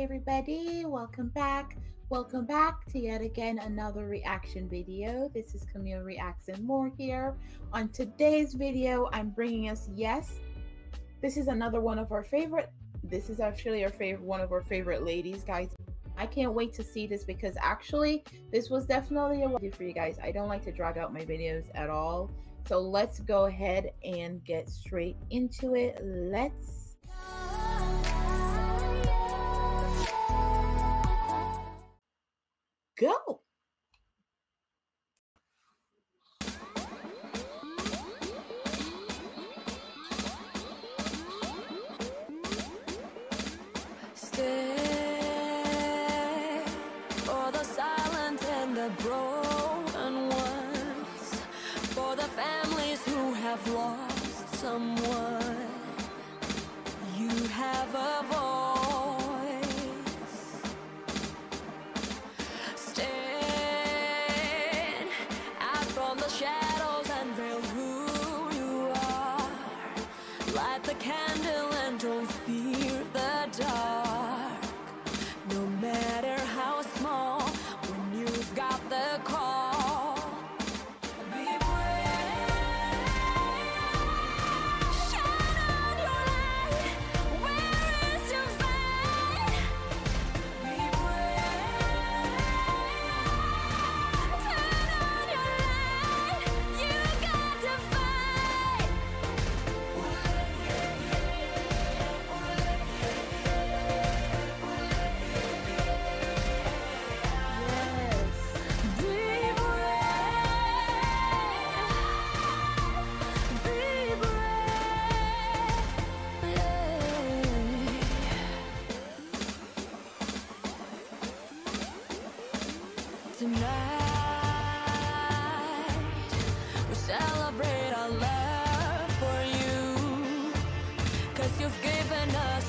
everybody, welcome back. Welcome back to yet again another reaction video. This is Camille Reacts and More here. On today's video, I'm bringing us, yes, this is another one of our favorite, this is actually our favorite, one of our favorite ladies, guys. I can't wait to see this because actually, this was definitely a one for you guys. I don't like to drag out my videos at all. So let's go ahead and get straight into it. Let's the families who have lost someone. You have a voice. light the candle and don't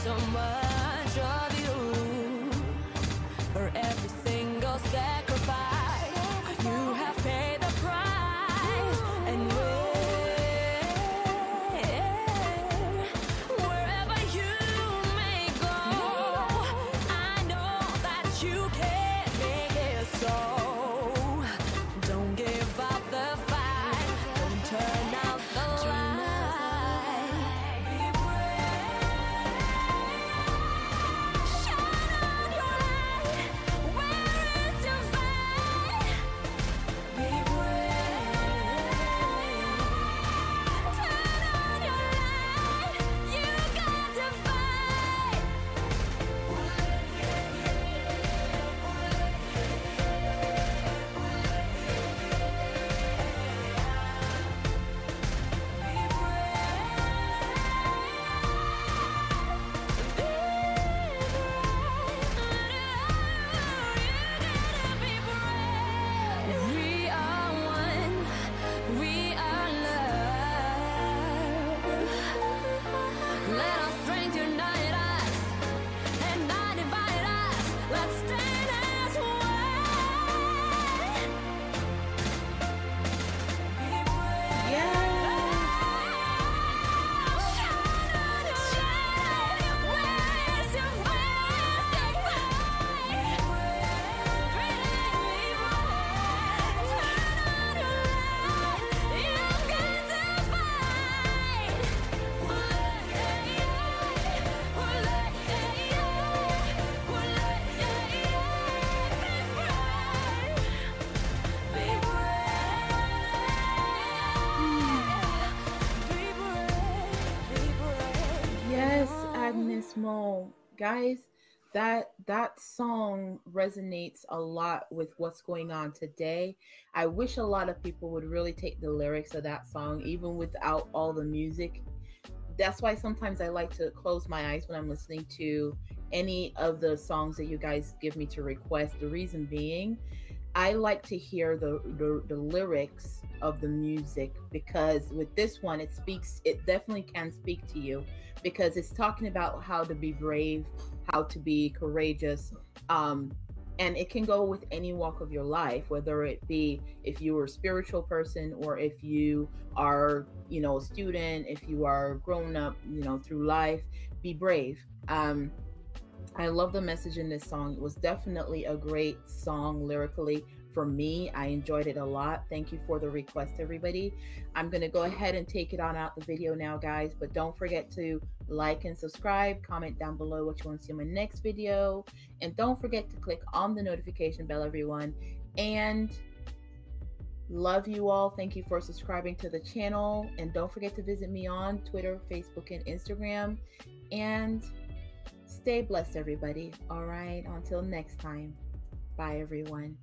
so much of you. For every single sacrifice guys, that that song resonates a lot with what's going on today. I wish a lot of people would really take the lyrics of that song, even without all the music. That's why sometimes I like to close my eyes when I'm listening to any of the songs that you guys give me to request. The reason being, I like to hear the, the, the lyrics of the music because with this one it speaks it definitely can speak to you because it's talking about how to be brave, how to be courageous, um, and it can go with any walk of your life whether it be if you're a spiritual person or if you are you know a student if you are grown up you know through life be brave um I love the message in this song. It was definitely a great song lyrically for me. I enjoyed it a lot. Thank you for the request, everybody. I'm going to go ahead and take it on out the video now, guys. But don't forget to like and subscribe. Comment down below what you want to see in my next video. And don't forget to click on the notification bell, everyone. And love you all. Thank you for subscribing to the channel. And don't forget to visit me on Twitter, Facebook, and Instagram. And stay blessed, everybody. All right. Until next time. Bye, everyone.